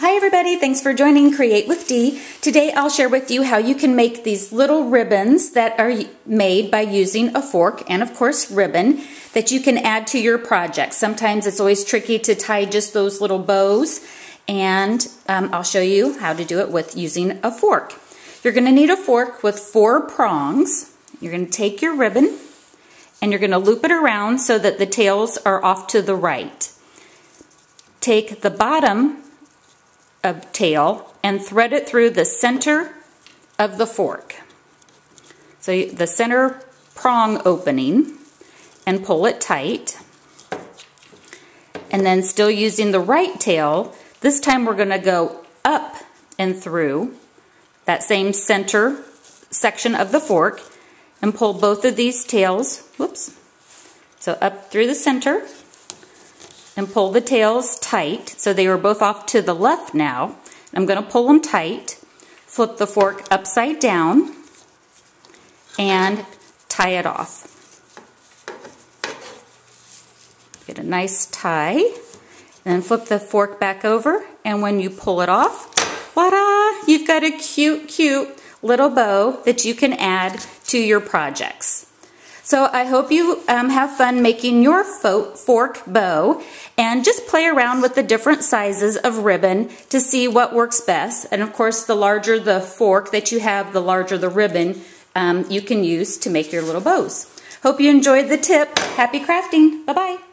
Hi everybody, thanks for joining Create with Dee. Today I'll share with you how you can make these little ribbons that are made by using a fork and of course ribbon that you can add to your project. Sometimes it's always tricky to tie just those little bows and um, I'll show you how to do it with using a fork. You're going to need a fork with four prongs. You're going to take your ribbon and you're going to loop it around so that the tails are off to the right. Take the bottom of tail and thread it through the center of the fork. So the center prong opening and pull it tight. And then still using the right tail, this time we're going to go up and through that same center section of the fork and pull both of these tails, whoops, so up through the center and pull the tails tight. So they are both off to the left now. I'm going to pull them tight, flip the fork upside down, and tie it off. Get a nice tie. Then flip the fork back over, and when you pull it off, voila, you've got a cute, cute little bow that you can add to your projects. So I hope you um, have fun making your fork bow and just play around with the different sizes of ribbon to see what works best. And of course, the larger the fork that you have, the larger the ribbon um, you can use to make your little bows. Hope you enjoyed the tip. Happy crafting. Bye-bye.